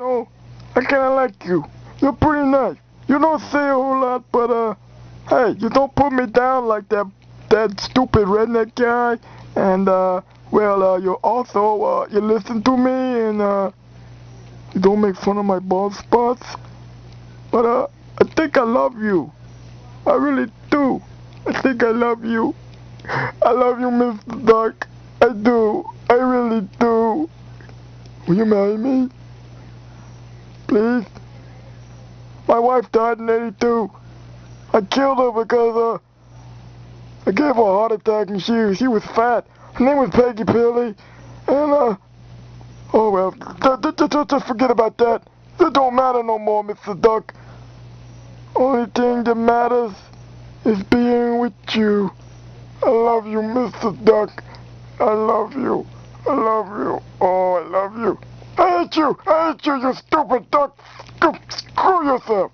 know, I kinda like you. You're pretty nice. You don't say a whole lot, but uh, hey, you don't put me down like that that stupid redneck guy. And uh, well, uh, you also uh, you listen to me and uh, you don't make fun of my bald spots. But uh, I think I love you. I really do. I think I love you. I love you, Mr. Duck. I do. I really do. Will you marry me? Please? My wife died in 82. I killed her because, uh, I gave her a heart attack and she, she was fat. Her name was Peggy Pilly. And, uh, oh well, just, forget about that. It don't matter no more, Mr. Duck. Only thing that matters is being with you. I love you, Mr. Duck. I love you. I love you. Oh, I love you. Hate you. I hate you, you stupid duck. Screw yourself.